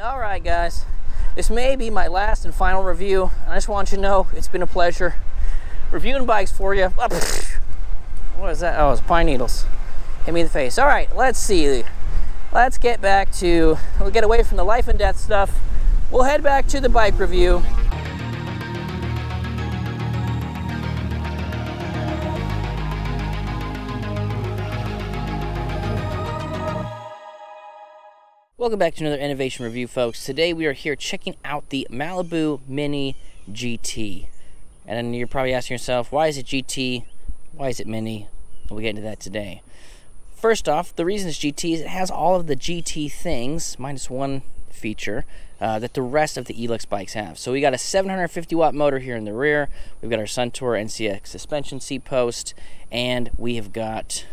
All right, guys. This may be my last and final review. I just want you to know it's been a pleasure reviewing bikes for you. Oh, what is that? Oh, it's pine needles. Hit me in the face. All right, let's see. Let's get back to, we'll get away from the life and death stuff. We'll head back to the bike review. Welcome back to another Ennovation review, folks. Today we are here checking out the Malibu Mini GT. And you're probably asking yourself, why is it GT? Why is it Mini? We'll get into that today. First off, the reason it's GT is it has all of the GT things, minus one feature, uh, that the rest of the Elux bikes have. So we got a 750 watt motor here in the rear. We've got our Suntour NCX suspension seat post, and we have got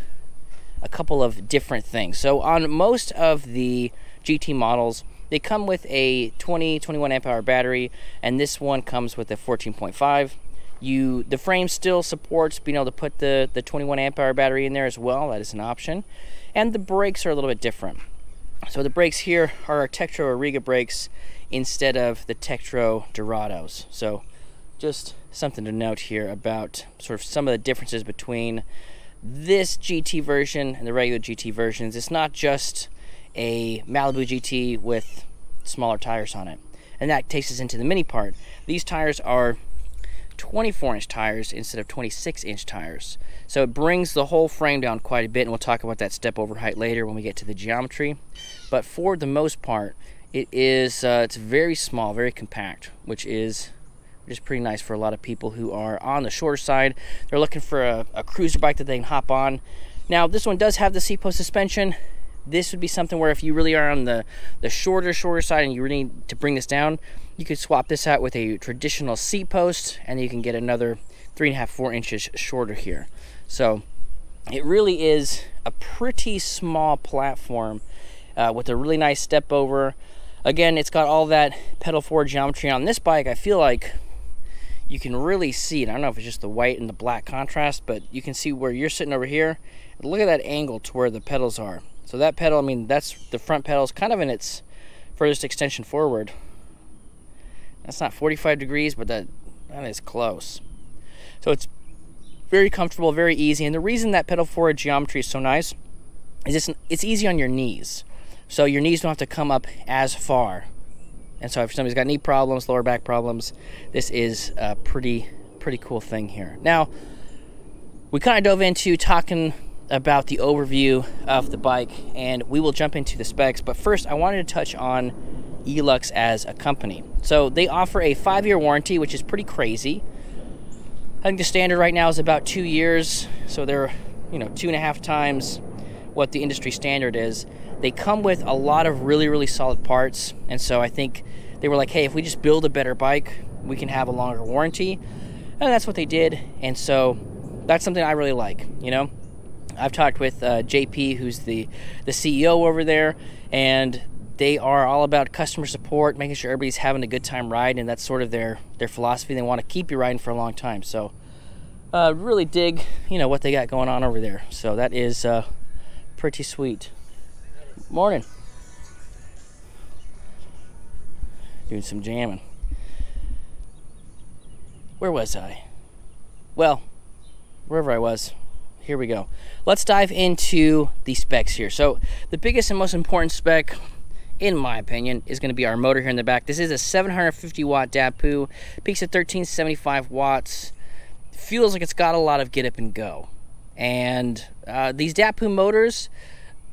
a couple of different things. So on most of the GT models, they come with a 20, 21 amp hour battery, and this one comes with a 14.5. You, the frame still supports being able to put the, the 21 amp hour battery in there as well. That is an option. And the brakes are a little bit different. So the brakes here are our Tektro Auriga brakes instead of the Tektro Dorados. So just something to note here about sort of some of the differences between this GT version and the regular GT versions. It's not just a Malibu GT with smaller tires on it. And that takes us into the mini part. These tires are 24 inch tires instead of 26 inch tires. So it brings the whole frame down quite a bit, and we'll talk about that step over height later when we get to the geometry. But for the most part, it is uh, it's very small, very compact, which is which is pretty nice for a lot of people who are on the shorter side. They're looking for a, a cruiser bike that they can hop on. Now, this one does have the seat post suspension this would be something where if you really are on the, the shorter, shorter side and you really need to bring this down, you could swap this out with a traditional seat post and you can get another three and a half, four inches shorter here. So it really is a pretty small platform uh, with a really nice step over. Again, it's got all that pedal forward geometry on this bike. I feel like you can really see it. I don't know if it's just the white and the black contrast, but you can see where you're sitting over here. Look at that angle to where the pedals are. So that pedal, I mean, that's the front pedal is kind of in its furthest extension forward. That's not 45 degrees, but that, that is close. So it's very comfortable, very easy. And the reason that pedal forward geometry is so nice is it's, it's easy on your knees. So your knees don't have to come up as far. And so if somebody's got knee problems, lower back problems, this is a pretty, pretty cool thing here. Now, we kind of dove into talking about the overview of the bike and we will jump into the specs. But first, I wanted to touch on Elux as a company. So they offer a five year warranty, which is pretty crazy. I think the standard right now is about two years, so they're you know two and a half times what the industry standard is. They come with a lot of really really solid parts, and so I think they were like, hey, if we just build a better bike, we can have a longer warranty, and that's what they did. And so that's something I really like, you know. I've talked with uh, JP, who's the the CEO over there, and they are all about customer support, making sure everybody's having a good time riding, and that's sort of their their philosophy. They want to keep you riding for a long time. So, uh, really dig, you know, what they got going on over there. So that is uh, pretty sweet. Morning. Doing some jamming. Where was I? Well, wherever I was, here we go. Let's dive into the specs here. So the biggest and most important spec, in my opinion, is going to be our motor here in the back. This is a 750 watt DAPU, peaks at 1375 watts. Feels like it's got a lot of get up and go. And uh, these DAPU motors,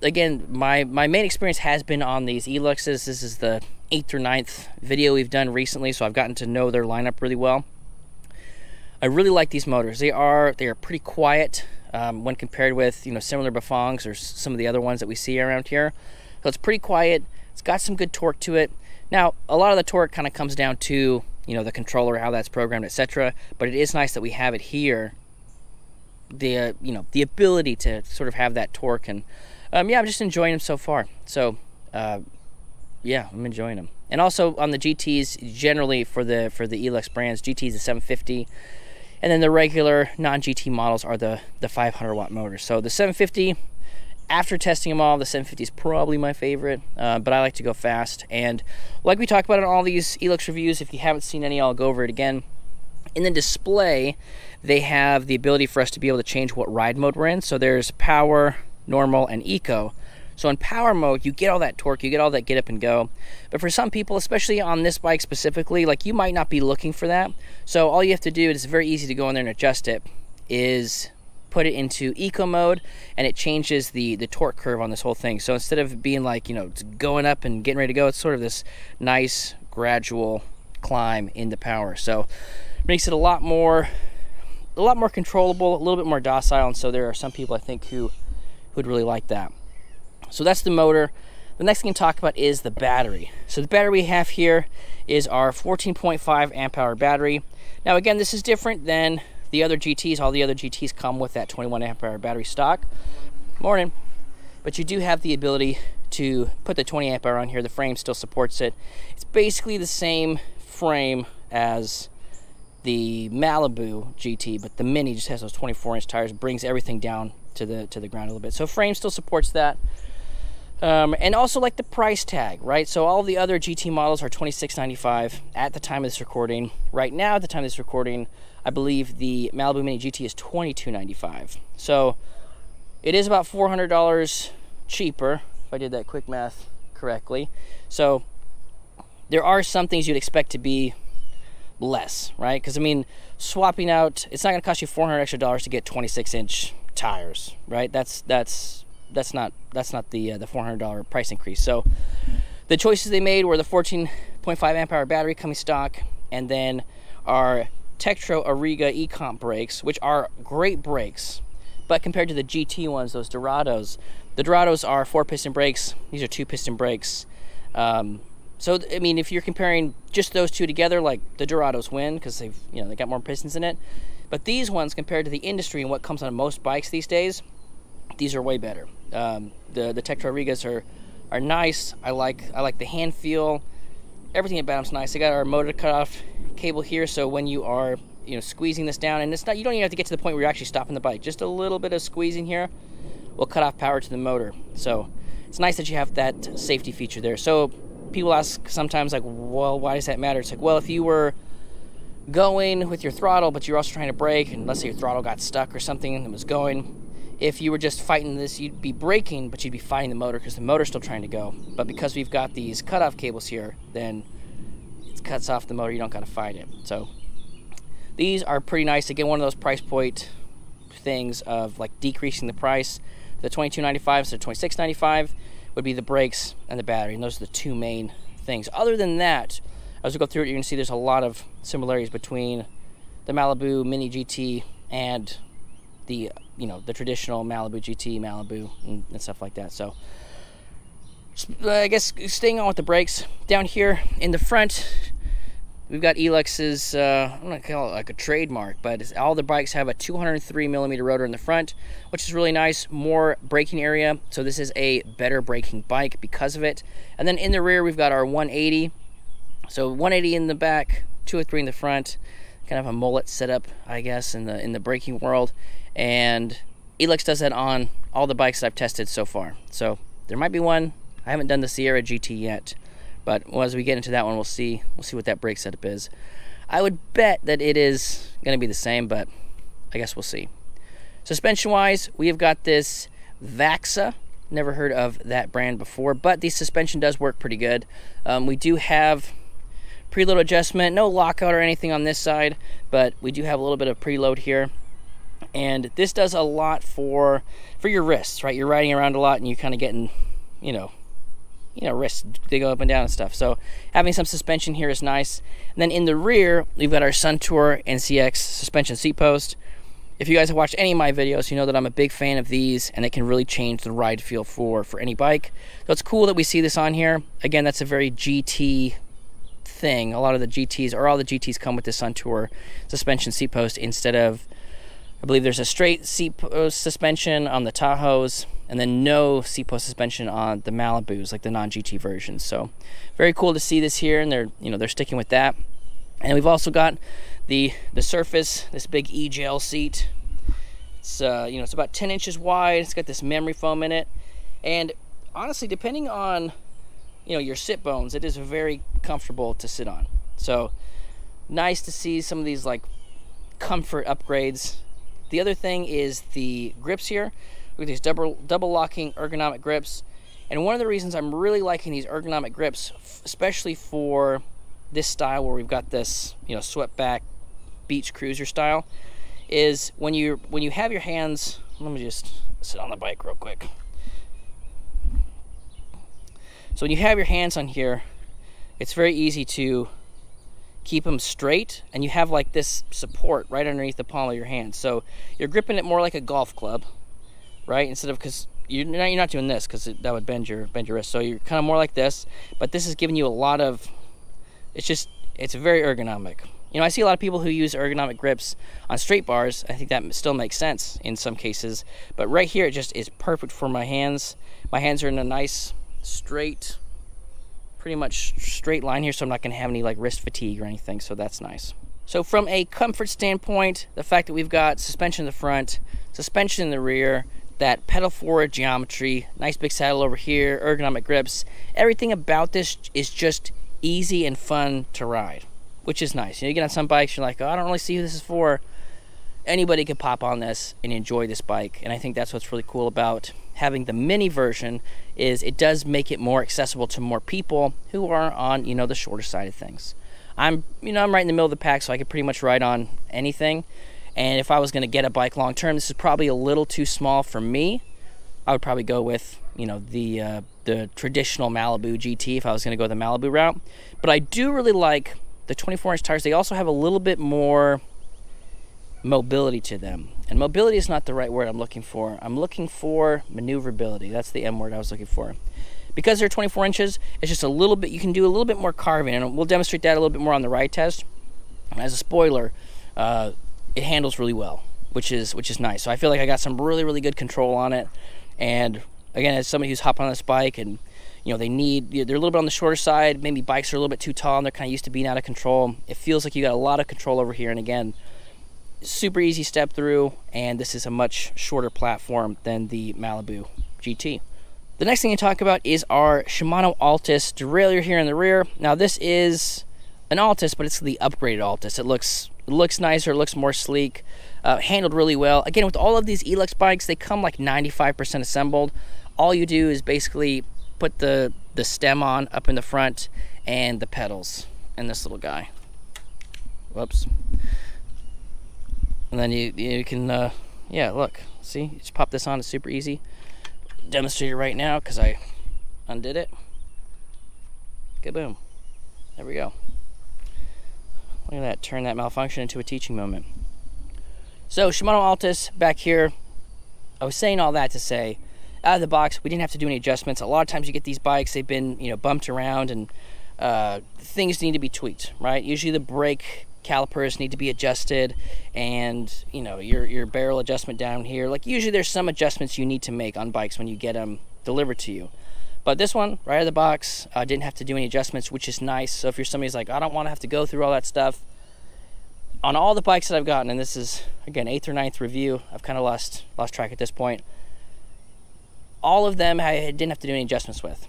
again, my, my main experience has been on these Eluxes. This is the eighth or ninth video we've done recently, so I've gotten to know their lineup really well. I really like these motors. They are they are pretty quiet um, when compared with you know similar Bafangs or some of the other ones that we see around here. So it's pretty quiet. It's got some good torque to it. Now a lot of the torque kind of comes down to you know the controller, how that's programmed, etc. But it is nice that we have it here. The uh, you know the ability to sort of have that torque and um, yeah, I'm just enjoying them so far. So uh, yeah, I'm enjoying them. And also on the GTs, generally for the for the Elux brands, GTS a 750. And then the regular non-GT models are the, the 500 watt motors. So the 750 after testing them all, the 750 is probably my favorite, uh, but I like to go fast. And like we talked about in all these Elux reviews, if you haven't seen any, I'll go over it again. In the display, they have the ability for us to be able to change what ride mode we're in. So there's power, normal, and eco. So in power mode, you get all that torque, you get all that get up and go. But for some people, especially on this bike specifically, like you might not be looking for that. So all you have to do, it's very easy to go in there and adjust it, is put it into eco mode and it changes the the torque curve on this whole thing so instead of being like you know it's going up and getting ready to go it's sort of this nice gradual climb into power so makes it a lot more a lot more controllable a little bit more docile and so there are some people i think who who'd really like that so that's the motor the next thing to talk about is the battery so the battery we have here is our 14.5 amp hour battery now again this is different than the other GTs, all the other GTs come with that 21 amp hour battery stock. Morning. But you do have the ability to put the 20 amp hour on here. The frame still supports it. It's basically the same frame as the Malibu GT, but the Mini just has those 24 inch tires, brings everything down to the to the ground a little bit. So frame still supports that. Um, and also like the price tag, right? So all the other GT models are $26.95 at the time of this recording. Right now, at the time of this recording, I believe the Malibu Mini GT is $22.95. So it is about $400 cheaper, if I did that quick math correctly. So there are some things you'd expect to be less, right? Because I mean, swapping out, it's not going to cost you 400 extra dollars to get 26 inch tires, right? That's that's that's not that's not the uh, the $400 price increase. So the choices they made were the 14.5 amp hour battery coming stock, and then our Tektro Auriga Ecomp brakes, which are great brakes, but compared to the GT ones, those Dorados, the Dorados are four piston brakes. These are two piston brakes. Um, so I mean, if you're comparing just those two together, like the Dorados win because they've you know they got more pistons in it. But these ones, compared to the industry and what comes on most bikes these days, these are way better. Um, the the Tektro Aurigas are are nice. I like I like the hand feel. Everything about them's nice. They got our motor cutoff cable here, so when you are you know squeezing this down, and it's not you don't even have to get to the point where you're actually stopping the bike. Just a little bit of squeezing here will cut off power to the motor. So it's nice that you have that safety feature there. So people ask sometimes like, well, why does that matter? It's like, well, if you were going with your throttle, but you're also trying to brake, and let's say your throttle got stuck or something and it was going, if you were just fighting this, you'd be braking, but you'd be fighting the motor because the motor's still trying to go. But because we've got these cutoff cables here, then it cuts off the motor. You don't got to fight it. So these are pretty nice. Again, one of those price point things of like decreasing the price. The 22.95 to 26.95 would be the brakes and the battery, and those are the two main things. Other than that, as we go through it, you're gonna see there's a lot of similarities between the Malibu Mini GT and the you know the traditional Malibu GT, Malibu, and, and stuff like that. So I guess staying on with the brakes down here in the front, we've got Elux's uh, I'm gonna call it like a trademark, but all the bikes have a 203 millimeter rotor in the front, which is really nice. More braking area, so this is a better braking bike because of it. And then in the rear, we've got our 180. So 180 in the back, 203 in the front kind of a mullet setup, I guess, in the in the braking world. And Elux does that on all the bikes I've tested so far. So there might be one. I haven't done the Sierra GT yet, but as we get into that one, we'll see. We'll see what that brake setup is. I would bet that it is going to be the same, but I guess we'll see. Suspension-wise, we have got this Vaxa. Never heard of that brand before, but the suspension does work pretty good. Um, we do have preload adjustment. No lockout or anything on this side, but we do have a little bit of preload here. And this does a lot for for your wrists, right? You're riding around a lot and you're kind of getting, you know, you know, wrists, they go up and down and stuff. So having some suspension here is nice. And then in the rear, we've got our Suntour NCX suspension seat post. If you guys have watched any of my videos, you know that I'm a big fan of these and it can really change the ride feel for, for any bike. So it's cool that we see this on here. Again, that's a very GT thing. A lot of the GTs, or all the GTs, come with the Suntour suspension seat post instead of, I believe there's a straight seat post suspension on the Tahoes, and then no seat post suspension on the Malibus, like the non-GT versions. So, very cool to see this here, and they're you know they're sticking with that. And we've also got the the Surface, this big e-gel seat. It's uh, you know it's about 10 inches wide. It's got this memory foam in it. And honestly, depending on you know your sit bones, it is very comfortable to sit on. So nice to see some of these like comfort upgrades. The other thing is the grips here. Look at these double double locking ergonomic grips. And one of the reasons I'm really liking these ergonomic grips, especially for this style where we've got this, you know, swept back beach cruiser style, is when you when you have your hands. Let me just sit on the bike real quick. So when you have your hands on here, it's very easy to keep them straight and you have like this support right underneath the palm of your hand. So you're gripping it more like a golf club, right? Instead of because you're not, you're not doing this because that would bend your bend your wrist. So you're kind of more like this, but this is giving you a lot of. It's just it's very ergonomic. You know, I see a lot of people who use ergonomic grips on straight bars. I think that still makes sense in some cases, but right here it just is perfect for my hands. My hands are in a nice straight, pretty much straight line here, so I'm not going to have any like wrist fatigue or anything. So that's nice. So from a comfort standpoint, the fact that we've got suspension in the front, suspension in the rear, that pedal forward geometry, nice big saddle over here, ergonomic grips. Everything about this is just easy and fun to ride, which is nice. You, know, you get on some bikes, you're like, oh, I don't really see who this is for. Anybody could pop on this and enjoy this bike, and I think that's what's really cool about having the mini version is it does make it more accessible to more people who are on you know the shorter side of things. I'm you know I'm right in the middle of the pack, so I could pretty much ride on anything. And if I was going to get a bike long term, this is probably a little too small for me. I would probably go with you know the uh, the traditional Malibu GT if I was going to go the Malibu route. But I do really like the 24 inch tires. They also have a little bit more mobility to them. And mobility is not the right word I'm looking for. I'm looking for maneuverability. That's the M word I was looking for. Because they're 24 inches, it's just a little bit, you can do a little bit more carving. And we'll demonstrate that a little bit more on the ride test. As a spoiler, uh, it handles really well, which is which is nice. So I feel like I got some really really good control on it. And again, as somebody who's hopping on this bike and you know they need they're a little bit on the shorter side, maybe bikes are a little bit too tall and they're kind of used to being out of control. It feels like you got a lot of control over here. And again, super easy step through, and this is a much shorter platform than the Malibu GT. The next thing to talk about is our Shimano Altus derailleur here in the rear. Now this is an Altus, but it's the upgraded Altus. It looks it looks nicer, it looks more sleek, uh, handled really well. Again, with all of these Elux bikes, they come like 95% assembled. All you do is basically put the, the stem on up in the front and the pedals and this little guy. Whoops. And then you, you can, uh, yeah, look, see, just pop this on, it's super easy. Demonstrate it right now because I undid it. Kaboom. There we go. Look at that, turn that malfunction into a teaching moment. So Shimano Altus back here, I was saying all that to say, out of the box, we didn't have to do any adjustments. A lot of times you get these bikes, they've been, you know, bumped around and uh, things need to be tweaked, right? Usually the brake calipers need to be adjusted and, you know, your, your barrel adjustment down here. Like usually there's some adjustments you need to make on bikes when you get them delivered to you. But this one, right out of the box, uh, didn't have to do any adjustments, which is nice. So if you're somebody who's like, I don't want to have to go through all that stuff, on all the bikes that I've gotten, and this is again eighth or ninth review, I've kind of lost lost track at this point. All of them I didn't have to do any adjustments with.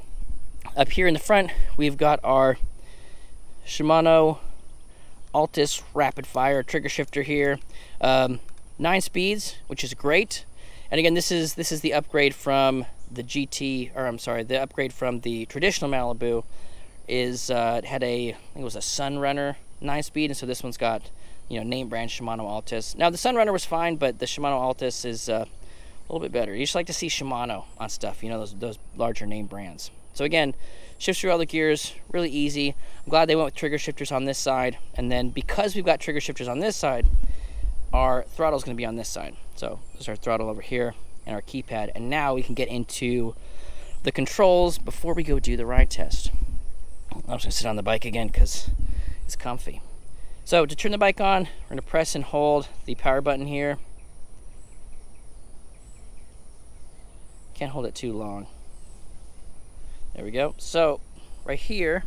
Up here in the front, we've got our Shimano Altus Rapid Fire trigger shifter here, um, nine speeds, which is great. And again, this is this is the upgrade from the GT, or I'm sorry, the upgrade from the traditional Malibu is uh, it had a I think it was a Sunrunner nine speed, and so this one's got you know name brand Shimano Altus. Now the Sunrunner was fine, but the Shimano Altus is uh, a little bit better. You just like to see Shimano on stuff, you know those those larger name brands. So again, shifts through all the gears, really easy. I'm glad they went with trigger shifters on this side, and then because we've got trigger shifters on this side, our throttle is going to be on this side. So there's our throttle over here and our keypad, and now we can get into the controls before we go do the ride test. I'm just gonna sit on the bike again because it's comfy. So to turn the bike on, we're gonna press and hold the power button here. Can't hold it too long. There we go. So right here,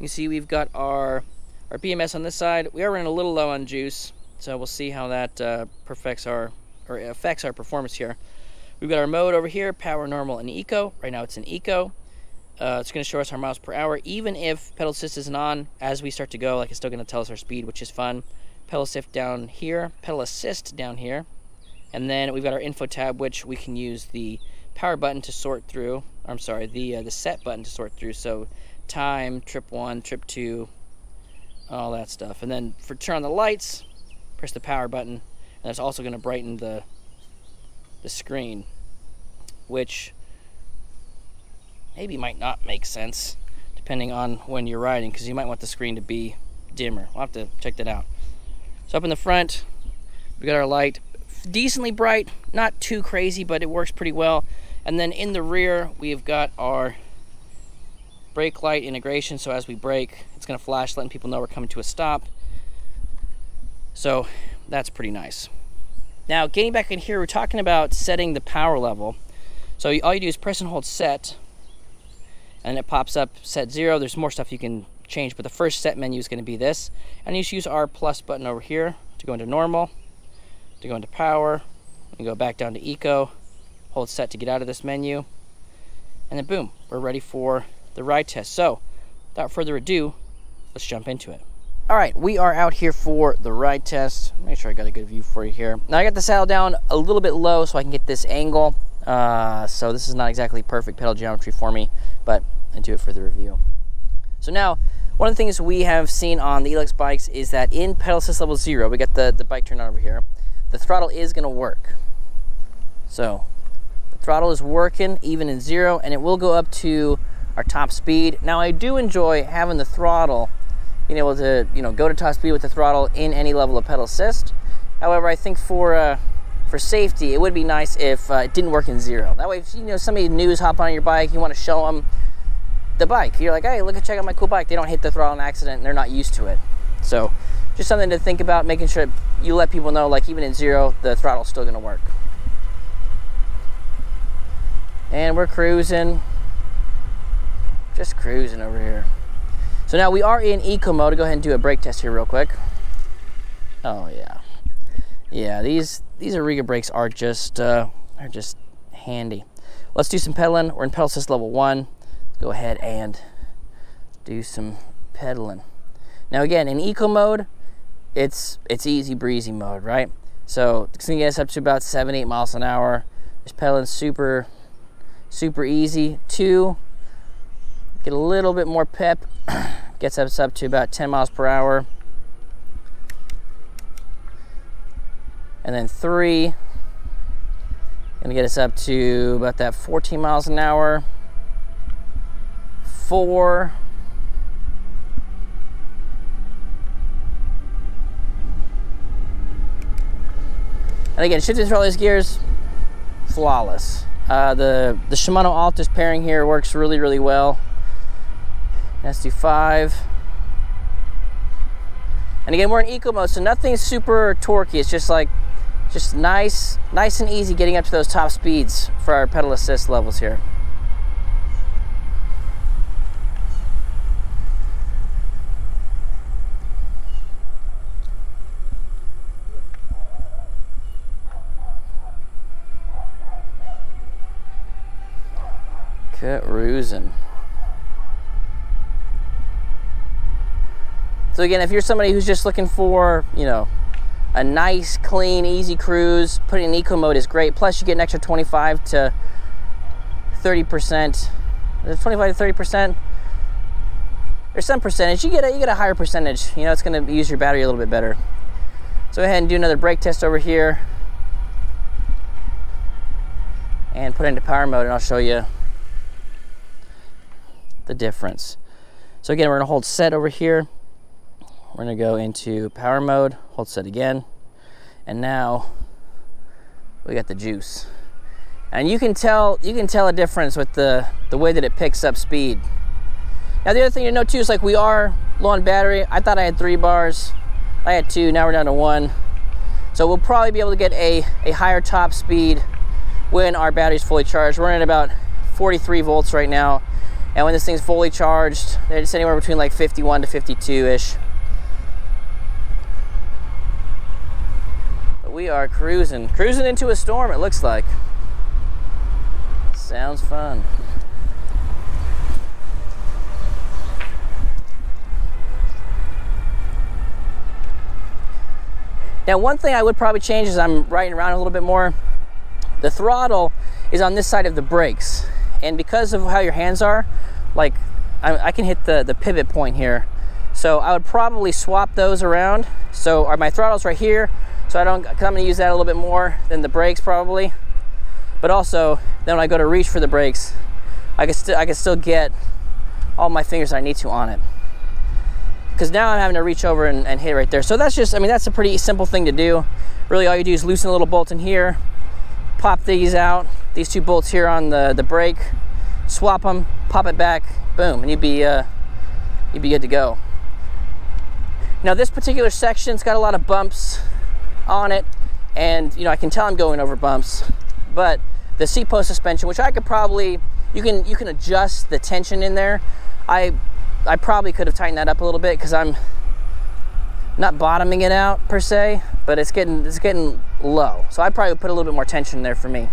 you see we've got our our BMS on this side. We are running a little low on juice, so we'll see how that uh, perfects our or affects our performance here. We've got our mode over here, power, normal, and eco. Right now it's in eco. Uh, it's going to show us our miles per hour. Even if pedal assist isn't on, as we start to go, like it's still going to tell us our speed, which is fun. Pedal assist down here, pedal assist down here. And then we've got our info tab, which we can use the power button to sort through. I'm sorry, the uh, the set button to sort through. So time, trip one, trip two, all that stuff. And then for turn on the lights, press the power button, and that's also going to brighten the the screen, which maybe might not make sense depending on when you're riding because you might want the screen to be dimmer. We'll have to check that out. So up in the front, we got our light, decently bright, not too crazy, but it works pretty well. And then in the rear, we've got our brake light integration. So as we brake, it's gonna flash, letting people know we're coming to a stop. So that's pretty nice. Now, getting back in here, we're talking about setting the power level. So all you do is press and hold set, and it pops up set zero. There's more stuff you can change, but the first set menu is going to be this. And you just use our plus button over here to go into normal, to go into power, and go back down to eco, hold set to get out of this menu, and then boom, we're ready for the ride test. So, without further ado, let's jump into it. All right, we are out here for the ride test. Make sure I got a good view for you here. Now I got the saddle down a little bit low so I can get this angle. Uh, so this is not exactly perfect pedal geometry for me, but I do it for the review. So now, one of the things we have seen on the Elux bikes is that in pedal assist level zero, we got the, the bike turned on over here, the throttle is gonna work. So, throttle is working even in zero, and it will go up to our top speed. Now I do enjoy having the throttle being able to you know go to top speed with the throttle in any level of pedal assist. However, I think for uh, for safety, it would be nice if uh, it didn't work in zero. That way, if you know somebody news hop on your bike, you want to show them the bike. You're like, hey, look at check out my cool bike. They don't hit the throttle in accident. And they're not used to it. So, just something to think about. Making sure you let people know, like even in zero, the throttle's still going to work. And we're cruising, just cruising over here. So now we are in eco mode. Go ahead and do a brake test here real quick. Oh yeah, yeah. These these Auriga brakes are just uh, are just handy. Let's do some pedaling. We're in pedal assist level one. Go ahead and do some pedaling. Now again, in eco mode, it's it's easy breezy mode, right? So it's gonna get us up to about seven, eight miles an hour. Just pedaling super, super easy. Two, get a little bit more pep. Gets us up to about 10 miles per hour. And then three gonna get us up to about that 14 miles an hour. Four and again shifting through all these gears flawless uh, the the Shimano Altus pairing here works really really well SD5. And again, we're in eco mode, so nothing super torquey. It's just like, just nice, nice and easy getting up to those top speeds for our pedal assist levels here. Cruising. So again, if you're somebody who's just looking for, you know, a nice, clean, easy cruise, putting in eco mode is great. Plus you get an extra 25 to 30%. 25 to 30%. There's some percentage. You get a you get a higher percentage. You know, it's gonna use your battery a little bit better. So go ahead and do another brake test over here. And put it into power mode and I'll show you the difference. So again, we're gonna hold set over here. We're gonna go into power mode, hold set again, and now we got the juice. And you can tell you can tell a difference with the, the way that it picks up speed. Now the other thing to note too is like we are low on battery. I thought I had three bars. I had two, now we're down to one. So we'll probably be able to get a, a higher top speed when our battery's fully charged. We're at about 43 volts right now. And when this thing's fully charged, it's anywhere between like 51 to 52-ish. But we are cruising, cruising into a storm, it looks like. Sounds fun. Now, one thing I would probably change is I'm riding around a little bit more. The throttle is on this side of the brakes. And because of how your hands are, like I, I can hit the, the pivot point here. So I would probably swap those around. So are my throttles right here. So I don't, I'm gonna use that a little bit more than the brakes probably. But also, then when I go to reach for the brakes, I can, still I can still get all my fingers I need to on it. Because now I'm having to reach over and, and hit right there. So that's just, I mean, that's a pretty simple thing to do. Really all you do is loosen a little bolt in here, pop these out, these two bolts here on the, the brake, swap them, pop it back, boom, and you'd be, uh, you'd be good to go. Now this particular section's got a lot of bumps on it, and you know I can tell I'm going over bumps, but the seat post suspension, which I could probably, you can you can adjust the tension in there. I I probably could have tightened that up a little bit because I'm not bottoming it out per se, but it's getting it's getting low. So I probably put a little bit more tension there for me.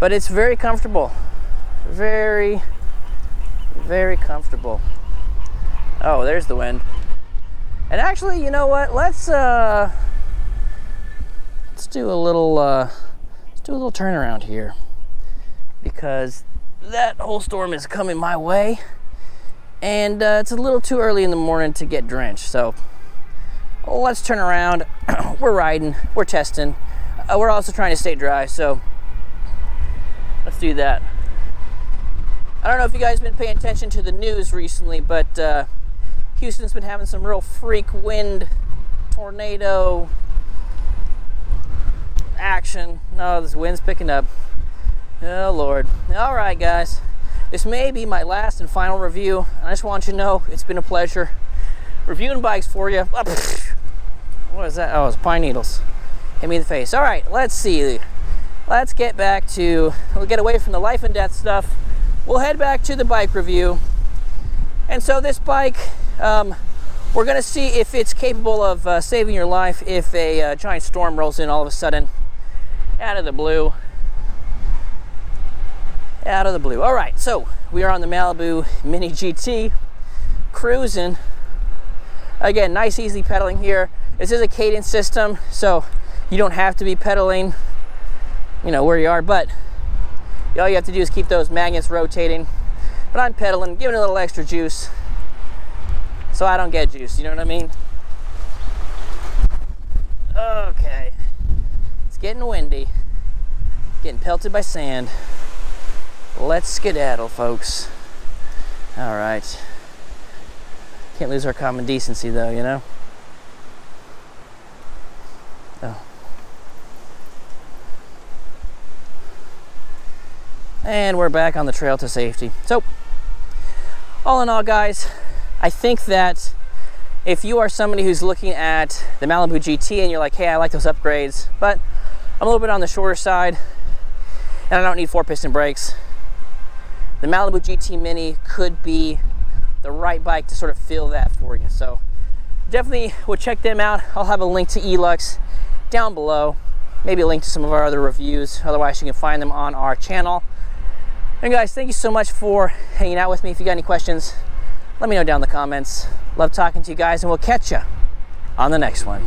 But it's very comfortable. Very, very comfortable. Oh, there's the wind. And actually, you know what? Let's uh let's do a little uh let's do a little turnaround here. Because that whole storm is coming my way. And uh, it's a little too early in the morning to get drenched. So let's turn around. we're riding, we're testing. Uh, we're also trying to stay dry, so do that. I don't know if you guys have been paying attention to the news recently, but uh, Houston's been having some real freak wind, tornado action. No, this wind's picking up. Oh, Lord. All right, guys. This may be my last and final review. I just want you to know it's been a pleasure reviewing bikes for you. What is that? Oh, it's pine needles. Hit me in the face. All right, let's see. Let's get back to, we'll get away from the life and death stuff. We'll head back to the bike review. And so this bike, um, we're gonna see if it's capable of uh, saving your life if a uh, giant storm rolls in all of a sudden out of the blue. Out of the blue. All right, so we are on the Malibu Mini GT, cruising. Again, nice easy pedaling here. This is a cadence system, so you don't have to be pedaling, you know, where you are, but all you have to do is keep those magnets rotating. But I'm pedaling, giving a little extra juice so I don't get juice, you know what I mean? Okay. It's getting windy. Getting pelted by sand. Let's skedaddle, folks. All right. Can't lose our common decency, though, you know? And we're back on the trail to safety. So, all in all, guys, I think that if you are somebody who's looking at the Malibu GT and you're like, hey, I like those upgrades, but I'm a little bit on the shorter side and I don't need four piston brakes, the Malibu GT Mini could be the right bike to sort of fill that for you. So definitely would check them out. I'll have a link to Elux down below. Maybe a link to some of our other reviews. Otherwise, you can find them on our channel. And guys, thank you so much for hanging out with me. If you got any questions, let me know down in the comments. Love talking to you guys, and we'll catch you on the next one.